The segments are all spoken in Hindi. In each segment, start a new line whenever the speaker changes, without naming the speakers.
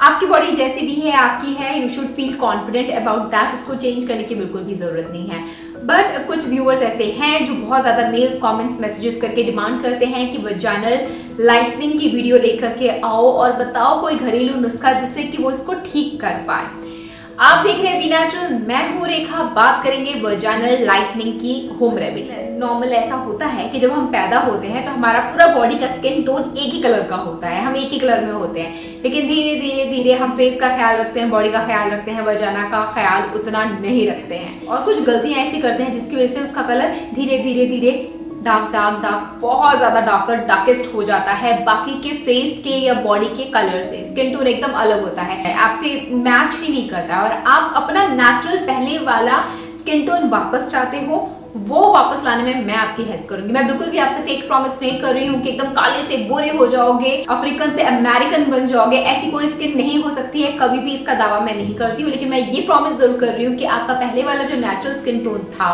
आपकी बॉडी जैसी भी है, आपकी है you should feel confident about that उसको चेंज करने की बिल्कुल भी ज़रूरत नहीं है. बट कुछ व्यूअर्स ऐसे हैं जो बहुत ज़्यादा मेल्स कमेंट्स मैसेजेस करके डिमांड करते हैं कि वह वजानल लाइटनिंग की वीडियो लेकर के आओ और बताओ कोई घरेलू नुस्खा जिससे कि वो इसको ठीक कर पाए. आप देख रहे हैं नेचुरल मैं हूँ रेखा। बात करेंगे वर्जानल लाइटनिंग की होम रेमेडी नॉर्मल ऐसा होता है कि जब हम पैदा होते हैं तो हमारा पूरा बॉडी का स्किन टोन एक ही कलर का होता है। हम एक ही कलर में होते हैं। लेकिन धीरे धीरे धीरे हम फेस का ख्याल रखते हैं बॉडी का ख्याल रखते हैं वर्जाना का ख्याल उतना नहीं रखते हैं। और कुछ गलतियाँ ऐसी करते हैं जिसकी वजह से उसका कलर धीरे धीरे धीरे डार्क डार्क डार्क बहुत ज़्यादा डार्कर डार्केस्ट हो जाता है। बाकी के फेस के या बॉडी के कलर से। स्किन टोन एकदम अलग होता है। आपसे मैच ही नहीं करता। और आप अपना नेचुरल पहले वाला स्किन टोन वापस चाहते हो, वो वापस लाने में मैं आपकी हेल्प करूँगी। मैं बिल्कुल भी आपसे फेक प्रॉमिस नहीं कर रही हूँ कि एकदम काले से गोरे हो जाओगे अफ्रीकन से अमेरिकन बन जाओगे। ऐसी कोई स्किन नहीं हो सकती है। कभी भी इसका दावा मैं नहीं करती हूँ। लेकिन मैं ये प्रॉमिस ज़रूर कर रही हूँ कि आपका पहले वाला जो नेचुरल स्किन टोन था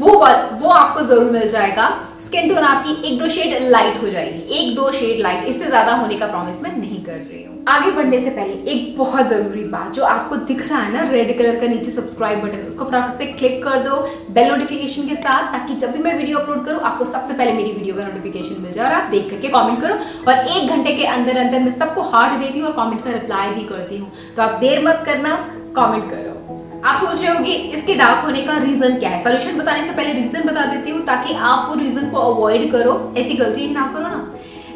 वो वो आपको ज़रूर मिल जाएगा। स्किन टोन आपकी एक दो शेड लाइट हो जाएगी। एक दो शेड लाइट इससे ज़्यादा होने का प्रॉमिस मैं नहीं कर रही हूँ। आगे बढ़ने से पहले एक बहुत ज़रूरी बात, जो आपको दिख रहा है ना रेड कलर का नीचे सब्सक्राइब बटन उसको फटाफट से क्लिक कर दो बेल नोटिफिकेशन के साथ, ताकि जब भी मैं वीडियो अपलोड करूँ, आपको सबसे पहले मेरी वीडियो का नोटिफिकेशन मिल जाए और आप देख करके कमेंट करो। और एक घंटे के अंदर अंदर मैं सबको हार्ट देती हूँ और कॉमेंट का रिप्लाई भी करती हूँ। तो आप देर मत करना कॉमेंट करो। आप सोच रहे होंगे, इसके डार्क होने का रीजन क्या है? सोल्यूशन बताने से पहले रीजन बता देती हूँ, ताकि आप वो रीजन को अवॉइड करो। ऐसी गलती ना करो ना।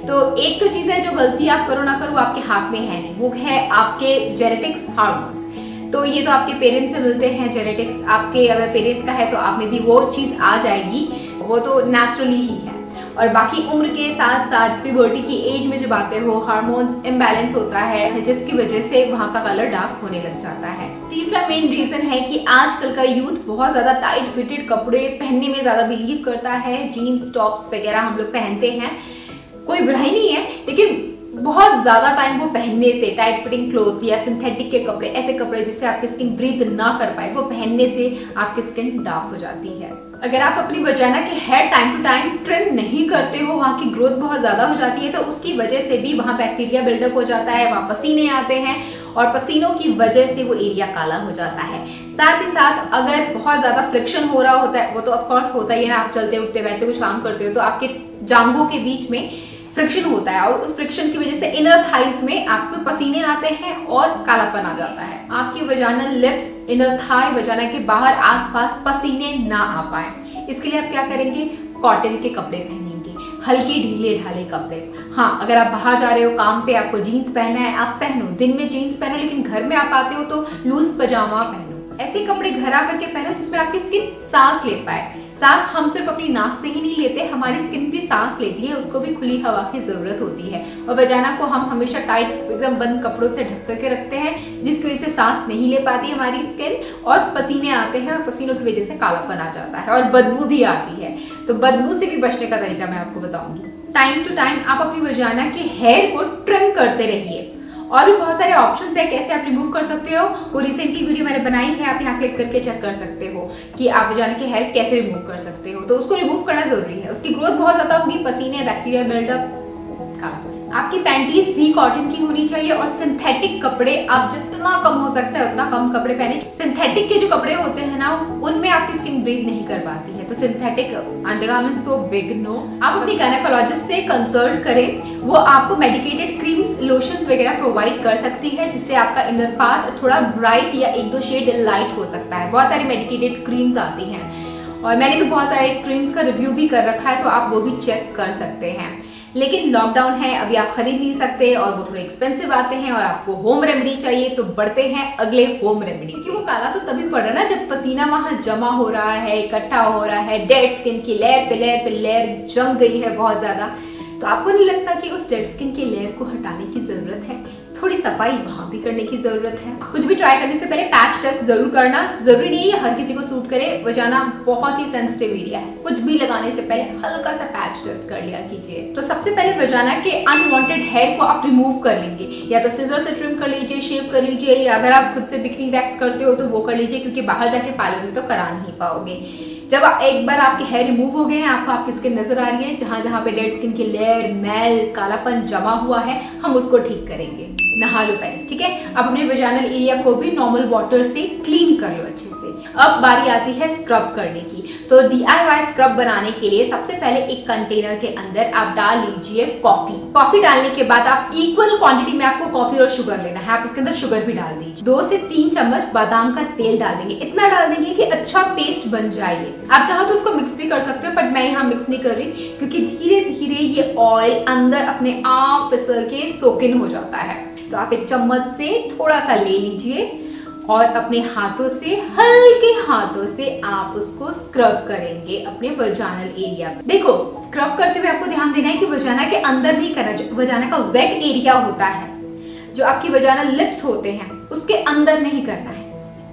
तो एक तो चीज़ है, जो गलती आप करो ना करो, वो आपके हाथ में है नहीं। वो है आपके जेनेटिक्स हार्मोन्स तो ये तो आपके पेरेंट्स से मिलते हैं जेनेटिक्स आपके अगर पेरेंट्स का है तो आप में भी वो चीज़ आ जाएगी। वो तो नेचुरली ही है। और बाकी उम्र के साथ साथ प्यूबर्टी की एज में जब आते हो हार्मोन्स इम्बेलेंस होता है, जिसकी वजह से वहाँ का कलर डार्क होने लग जाता है। तीसरा मेन रीजन है कि आजकल का यूथ बहुत ज़्यादा टाइट फिटेड कपड़े पहनने में ज़्यादा बिलीव करता है जीन्स टॉप्स वगैरह हम लोग पहनते हैं। कोई बुराई नहीं है, लेकिन बहुत ज़्यादा टाइम वो पहनने से टाइट फिटिंग क्लोथ या सिंथेटिक के कपड़े, ऐसे कपड़े जिससे आपकी स्किन ब्रीथ ना कर पाए, वो पहनने से आपकी स्किन डार्क हो जाती है। अगर आप अपनी वजाना के hair time to time trim नहीं करते हो, वहाँ की ग्रोथ बहुत ज़्यादा हो जाती है तो उसकी वजह से भी वहाँ बैक्टीरिया बिल्डअप हो जाता है, वहाँ पसीने आते हैं और पसीनों की वजह से वो एरिया काला हो जाता है। साथ ही साथ अगर बहुत ज़्यादा फ्रिक्शन हो रहा होता है, वो तो ऑफकोर्स होता ही है ना, आप चलते उठते बैठते कुछ काम करते हो तो आपके जांघों के बीच में फ्रिक्शन होता है और उस फ्रिक्शन की वजह से इनर थाइज में आपको पसीने आते हैं और कालापन आ जाता है। आपकी vagina lips inner thigh vagina के बाहर आसपास पसीने ना आ पाए। इसके लिए आप क्या करेंगे? कॉटन के कपड़े पहनेंगे। हल्के ढीले ढाले कपड़े। हाँ अगर आप बाहर जा रहे हो, काम पे आपको जीन्स पहना है, आप पहनो। दिन में जीन्स पहनो, लेकिन घर में आप आते हो तो लूज पजामा पहनो। ऐसे कपड़े घर आकर के पहनो जिसमें आपकी स्किन सांस ले पाए। सांस हम सिर्फ़ अपनी नाक से ही नहीं लेते, हमारी स्किन भी सांस लेती है, उसको भी खुली हवा की ज़रूरत होती है। और वजाना को हम हमेशा टाइट एकदम बंद कपड़ों से ढक करके रखते हैं, जिसकी वजह से सांस नहीं ले पाती हमारी स्किन और पसीने आते हैं और पसीनों की वजह से कालापन आ जाता है और बदबू भी आती है। तो बदबू से भी बचने का तरीका मैं आपको बताऊँगी। टाइम टू टाइम आप अपनी वजाना के हेयर को ट्रिम करते रहिए। और भी बहुत सारे ऑप्शन है कैसे आप रिमूव कर सकते हो। वो रिसेंटली वीडियो मैंने बनाई है, आप यहाँ क्लिक करके चेक कर सकते हो कि आप जाने के हेयर कैसे रिमूव कर सकते हो। तो उसको रिमूव करना ज़रूरी है। उसकी ग्रोथ बहुत ज़्यादा होगी, पसीने बैक्टीरिया बिल्डअप आपकी पैंटीज भी कॉटन की होनी चाहिए और सिंथेटिक कपड़े आप जितना कम हो सकता है, उतना कम कपड़े पहने। सिंथेटिक के जो कपड़े होते हैं ना, उनमें आपकी स्किन ब्रीथ नहीं कर पाती। है तो सिंथेटिक अंडरगार्मेंट्स तो बिग नो आप अपनी गायनाकोलॉजिस्ट से कंसल्ट करें। वो आपको मेडिकेटेड क्रीम्स लोशंस वगैरह प्रोवाइड कर सकती है, जिससे आपका इनर पार्ट थोड़ा ब्राइट या एक दो शेड लाइट हो सकता है। बहुत सारी मेडिकेटेड क्रीम्स आती हैं। और मैंने भी बहुत सारे क्रीम्स का रिव्यू भी कर रखा है तो आप वो भी चेक कर सकते हैं। लेकिन लॉकडाउन है, अभी आप खरीद नहीं सकते और वो थोड़े एक्सपेंसिव आते हैं और आपको होम रेमेडी चाहिए तो बढ़ते हैं अगले होम रेमेडी क्योंकि वो काला तो तभी पड़ रहा है ना जब पसीना वहाँ जमा हो रहा है, इकट्ठा हो रहा है डेड स्किन की लेयर पे लेयर पे लेयर जम गई है बहुत ज़्यादा। तो आपको नहीं लगता कि उस डेड स्किन की लेयर को हटाने की ज़रूरत है? थोड़ी सफ़ाई वहाँ भी करने की ज़रूरत है। कुछ भी ट्राई करने से पहले पैच टेस्ट ज़रूर करना। ज़रूरी नहीं है हर किसी को सूट करे वजाना बहुत ही सेंसिटिव एरिया है। कुछ भी लगाने से पहले हल्का सा पैच टेस्ट कर लिया कीजिए। तो सबसे पहले वजाना के अनवांटेड हेयर को आप रिमूव कर लेंगे। या तो सीजर से ट्रिम कर लीजिए शेव कर लीजिए, या अगर आप खुद से बिक्री वैक्स करते हो तो वो कर लीजिए, क्योंकि बाहर जाके पार्लर में तो करा नहीं पाओगे। जब एक बार आपके हेयर रिमूव हो गए हैं, आपको आपकी स्किन नज़र आ रही है, जहाँ जहाँ पे डेड स्किन की लेयर मैल, कालापन जमा हुआ है, हम उसको ठीक करेंगे। नहा लो पहले, ठीक है? अपने वेजानल एरिया को भी नॉर्मल वाटर से क्लीन कर लो अच्छे से। अब बारी आती है स्क्रब करने की। तो डीआईवाय स्क्रब बनाने के लिए सबसे पहले एक कंटेनर के अंदर आप डाल लीजिए कॉफ़ी कॉफ़ी डालने के बाद आप इक्वल क्वांटिटी में आपको कॉफ़ी और शुगर लेना है। आप इसके अंदर शुगर भी डाल दीजिए। दो से तीन चम्मच बादाम का तेल डाल देंगे। इतना डाल देंगे कि अच्छा पेस्ट बन जाए। आप चाहो तो उसको मिक्स भी कर सकते हो बट मैं यहाँ मिक्स नहीं कर रही, क्योंकि धीरे धीरे ये ऑयल अंदर अपने आप फिसल के सोकिन हो जाता है। तो आप एक चम्मच से थोड़ा सा ले लीजिए। और अपने हाथों से, हल्के हाथों से आप उसको स्क्रब करेंगे अपने वजानल एरिया पे देखो स्क्रब करते हुए आपको ध्यान देना है कि वजाना के अंदर नहीं करना, जो वजाना का वेट एरिया होता है, जो आपकी वजाना लिप्स होते हैं, उसके अंदर नहीं करना है।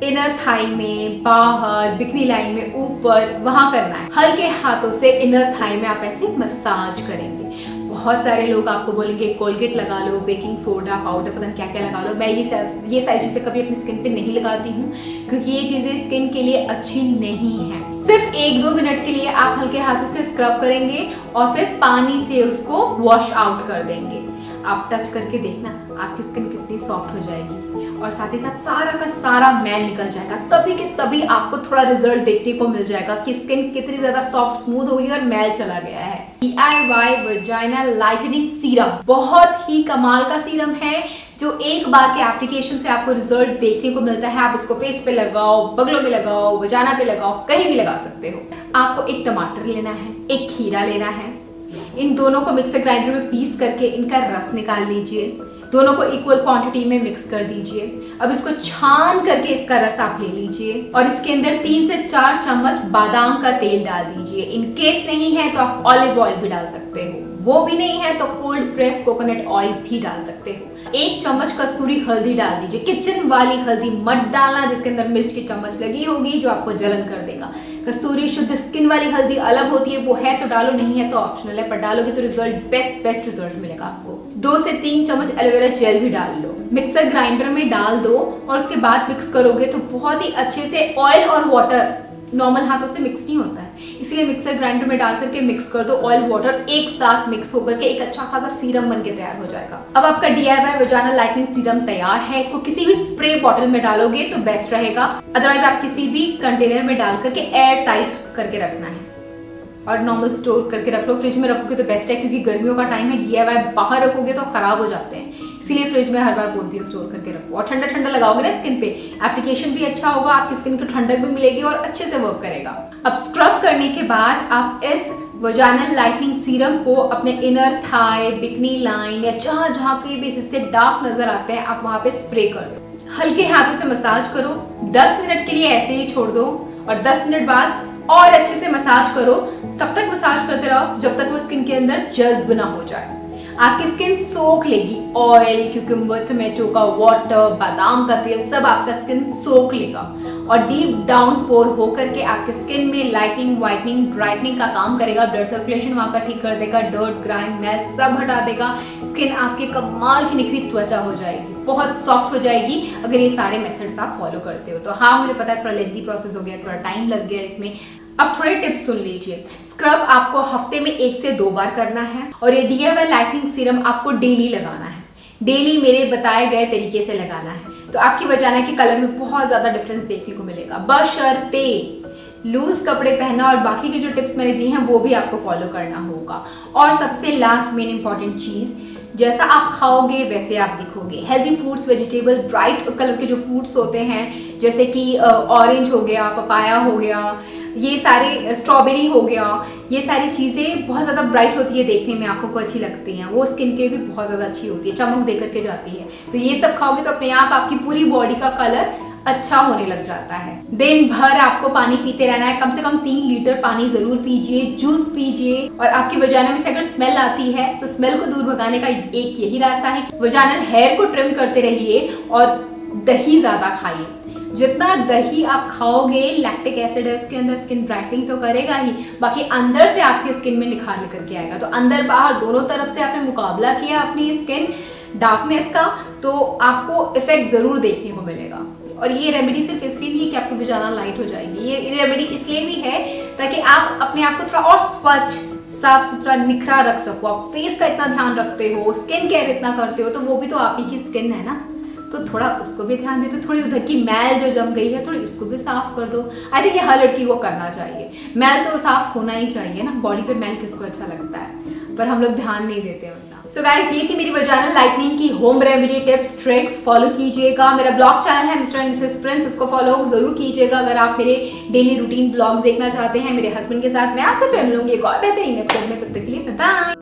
इनर थाई में, बाहर, बिकनी लाइन में, ऊपर, वहाँ करना है। हल्के हाथों से इनर थाई में आप ऐसे मसाज करेंगे। बहुत सारे लोग आपको बोलेंगे कोलगेट लगा लो बेकिंग सोडा पाउडर पता नहीं क्या क्या लगा लो। मैं ये ये सारी चीज़ें कभी अपनी स्किन पे नहीं लगाती हूँ, क्योंकि ये चीज़ें स्किन के लिए अच्छी नहीं है। सिर्फ़ एक दो मिनट के लिए आप हल्के हाथों से स्क्रब करेंगे और फिर पानी से उसको वॉश आउट कर देंगे। आप टच करके देखना, आपकी स्किन कितनी सॉफ्ट हो जाएगी। और साथ ही साथ सारा का सारा मैल निकल जाएगा। तभी के तभी आपको थोड़ा रिज़ल्ट देखने को मिल जाएगा कि स्किन कितनी ज़्यादा सॉफ्ट स्मूथ होगी और मैल चला गया है। DIY लाइटनिंग सीरम बहुत ही कमाल का सीरम है, जो एक बार के एप्लीकेशन से आपको रिज़ल्ट देखने को मिलता है। आप उसको फेस पे लगाओ, बगलों में लगाओ, वजाना पे लगाओ, कहीं भी लगा सकते हो। आपको एक टमाटर लेना है, एक खीरा लेना है। इन दोनों को मिक्सर ग्राइंडर में पीस करके इनका रस निकाल लीजिए। दोनों को इक्वल क्वांटिटी में मिक्स कर दीजिए। अब इसको छान करके इसका रस आप ले लीजिए और इसके अंदर तीन से चार चम्मच बादाम का तेल डाल दीजिए। इन केस नहीं है तो आप ऑलिव ऑयल भी डाल सकते हो। वो भी नहीं है तो कोल्ड प्रेस कोकोनट ऑयल भी डाल सकते हो। एक चम्मच कस्तूरी हल्दी डाल दीजिए। किचन वाली हल्दी मत डालना, जिसके अंदर मिर्च की चम्मच लगी होगी, जो आपको जलन कर देगा। कस्तूरी शुद्ध स्किन वाली हल्दी अलग होती है, वो है तो डालो, नहीं है तो ऑप्शनल है, पर डालोगे तो रिज़ल्ट बेस्ट बेस्ट रिज़ल्ट मिलेगा आपको। दो से तीन चम्मच एलोवेरा जेल भी डाल लो। मिक्सर ग्राइंडर में डाल दो, और उसके बाद मिक्स करोगे तो बहुत ही अच्छे से ऑयल और वाटर नॉर्मल हाथों से मिक्स नहीं होता है। इसलिए मिक्सर ग्राइंडर में डाल करके मिक्स कर दो ऑयल वाटर एक साथ मिक्स होकर के एक अच्छा खासा सीरम बन के तैयार हो जाएगा। अब आपका D I Y vagina lightening serum तैयार है। इसको किसी भी स्प्रे बॉटल में डालोगे तो बेस्ट रहेगा। अदरवाइज़ आप किसी भी कंटेनर में डाल करके एयर टाइट करके रखना है। और नॉर्मल स्टोर करके रख लो। फ्रिज में रखोगे तो बेस्ट है, क्योंकि गर्मियों का टाइम है डी बाहर रखोगे तो खराब हो जाते हैं। इसीलिए फ्रिज में हर बार बोलती हूँ स्टोर करके रखो। और ठंडा ठंडा लगाओगे ना स्किन पे एप्लीकेशन भी अच्छा होगा, आपकी स्किन को ठंडक भी मिलेगी और अच्छे से वर्क करेगा। अब स्क्रब करने के बाद आप इस वजानल लाइटनिंग सीरम को अपने इनर थाई बिकनी लाइन या जहाँ जहाँ के भी हिस्से डार्क नज़र आते हैं, आप वहाँ पे स्प्रे कर दो। हल्के हाथों से मसाज करो। 10 मिनट के लिए ऐसे ही छोड़ दो और 10 मिनट बाद और अच्छे से मसाज करो। तब तक मसाज करते रहो, जब तक वो स्किन के अंदर जज्ब ना हो जाए। आपकी स्किन सोख लेगी ऑयल क्यूकम्बर टोमेटो का वाटर बादाम का तेल, सब आपका स्किन सोख लेगा। और डीप डाउन पोर हो करके आपके स्किन में लाइटनिंग वाइटनिंग ब्राइटनिंग का काम करेगा। ब्लड सर्कुलेशन वहाँ का ठीक कर देगा डर्ट ग्राइम मैल सब हटा देगा। स्किन आपके कमाल की निखरी त्वचा हो जाएगी, बहुत सॉफ्ट हो जाएगी, अगर ये सारे मेथड्स आप फॉलो करते हो। तो हाँ मुझे पता है थोड़ा लेंथी प्रोसेस हो गया, थोड़ा टाइम लग गया इसमें। अब थोड़े टिप्स सुन लीजिए। स्क्रब आपको हफ़्ते में एक से दो बार करना है और ये डीएवएल लाइटिंग सीरम आपको डेली लगाना है। डेली मेरे बताए गए तरीके से लगाना है। तो आपकी वजाना के कलर में बहुत ज़्यादा डिफरेंस देखने को मिलेगा। बशर्ते लूज कपड़े पहना और बाकी के जो टिप्स मैंने दी हैं, वो भी आपको फॉलो करना होगा। और सबसे लास्ट मेन इंपॉर्टेंट चीज़, जैसा आप खाओगे, वैसे आप दिखोगे। Healthy fruits vegetable bright colour के जो फ्रूट्स होते हैं, जैसे कि ऑरेंज हो गया पपाया हो गया ये सारे स्ट्रॉबेरी हो गया, ये सारी चीज़ें बहुत ज़्यादा ब्राइट होती है देखने में, आँखों को अच्छी लगती हैं। वो स्किन के लिए भी बहुत ज़्यादा अच्छी होती है, चमक दे करके जाती है। तो ये सब खाओगे तो अपने आप, आपकी पूरी बॉडी का कलर अच्छा होने लग जाता है। दिन भर आपको पानी पीते रहना है, कम से कम तीन लीटर पानी ज़रूर पीजिए जूस पीजिए। और आपकी वजाना में से अगर स्मेल आती है तो स्मेल को दूर भगाने का एक यही रास्ता है वजानल हेयर को ट्रिम करते रहिए और दही ज़्यादा खाइए। जितना दही आप खाओगे लैक्टिक एसिड है उसके अंदर स्किन ब्राइटनिंग तो करेगा ही, बाकी अंदर से आपकी स्किन में निखार निकल के आएगा। तो अंदर बाहर दोनों तरफ़ से आपने मुकाबला किया अपनी स्किन डार्कनेस का तो आपको इफ़ेक्ट ज़रूर देखने को मिलेगा। और ये रेमेडी सिर्फ़ इसलिए नहीं है कि आपकी वजाना लाइट हो जाएगी। ये रेमेडी इसलिए भी है ताकि आप अपने आप को थोड़ा और स्वच्छ, साफ़ सुथरा, निखरा रख सको। आप फेस का इतना ध्यान रखते हो स्किन केयर इतना करते हो तो वो भी तो आप ही की स्किन है ना? तो थोड़ा उसको भी ध्यान दे तो थोड़ी उधर की मैल जो जम गई है, थोड़ी उसको भी साफ़ कर दो। आई थिंक ये हर लड़की को करना चाहिए। मैल तो साफ़ होना ही चाहिए ना बॉडी पे मैल किसको अच्छा लगता है? पर हम लोग ध्यान नहीं देते सो so गाइस ये थी मेरी वजाना लाइटनिंग की home remedy tips tricks follow कीजिएगा। मेरा ब्लॉग चैनल है मिस्टर एंड मिसेस प्रिंस उसको फॉलो ज़रूर कीजिएगा। अगर आप मेरे डेली रूटीन ब्लॉग्स देखना चाहते हैं, मेरे हस्बैंड के साथ, मैं आपसे फिर मिलूँगी एक और बेहतरीन एपिसोड में। तब तक के लिए बाय